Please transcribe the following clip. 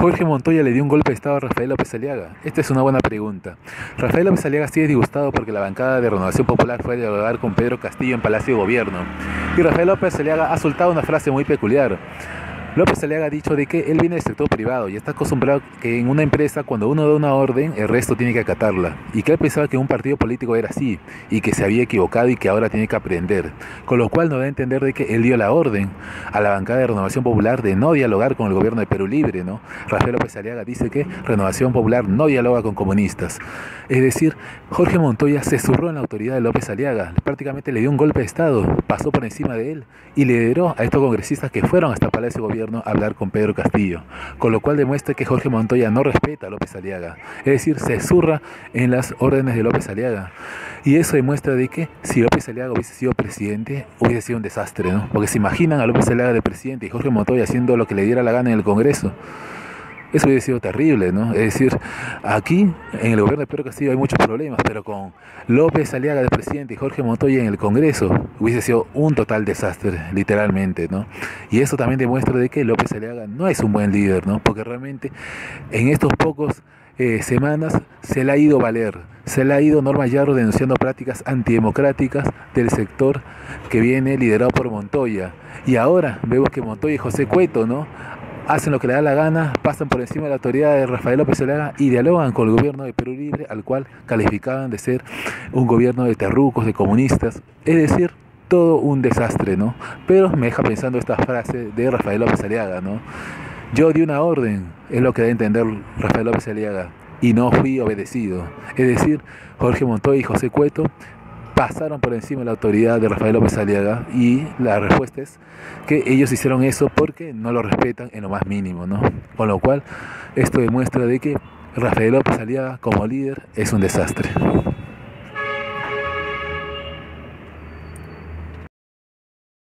Jorge Montoya le dio un golpe de Estado a Rafael López Aliaga. Esta es una buena pregunta. Rafael López Aliaga sigue disgustado porque la bancada de Renovación Popular fue a dialogar con Pedro Castillo en Palacio de Gobierno. Y Rafael López Aliaga ha soltado una frase muy peculiar. López Aliaga ha dicho de que él viene del sector privado y está acostumbrado que en una empresa cuando uno da una orden el resto tiene que acatarla y que él pensaba que un partido político era así y que se había equivocado y que ahora tiene que aprender, con lo cual no da a entender de que él dio la orden a la bancada de Renovación Popular de no dialogar con el gobierno de Perú Libre, ¿no? Rafael López Aliaga dice que Renovación Popular no dialoga con comunistas. Es decir, Jorge Montoya se zurró en la autoridad de López Aliaga, prácticamente le dio un golpe de estado, pasó por encima de él y lideró a estos congresistas que fueron hasta Palacio de Hablar con Pedro Castillo, con lo cual demuestra que Jorge Montoya no respeta a López Aliaga, es decir, se zurra en las órdenes de López Aliaga. Y eso demuestra de que si López Aliaga hubiese sido presidente, hubiese sido un desastre, ¿no? Porque se imaginan a López Aliaga de presidente y Jorge Montoya haciendo lo que le diera la gana en el Congreso. Eso hubiera sido terrible, ¿no? Es decir, aquí en el gobierno de Pedro Castillo hay muchos problemas, pero con López Aliaga de presidente y Jorge Montoya en el Congreso hubiese sido un total desastre, literalmente, ¿no? Y eso también demuestra de que López Aliaga no es un buen líder, ¿no? Porque realmente en estos pocos eh, semanas se le ha ido valer, se le ha ido Norma Yarro denunciando prácticas antidemocráticas del sector que viene liderado por Montoya. Y ahora vemos que Montoya y José Cueto, ¿no? Hacen lo que le da la gana, pasan por encima de la autoridad de Rafael López Aliaga y dialogan con el gobierno de Perú Libre, al cual calificaban de ser un gobierno de terrucos, de comunistas, es decir, todo un desastre, ¿no? Pero me deja pensando esta frase de Rafael López Aliaga, ¿no? Yo di una orden, es lo que a entender Rafael López Aliaga, y no fui obedecido. Es decir, Jorge Montoya y José Cueto pasaron por encima de la autoridad de Rafael López Aliaga y la respuesta es que ellos hicieron eso porque no lo respetan en lo más mínimo, ¿no? Con lo cual esto demuestra de que Rafael López Aliaga como líder es un desastre.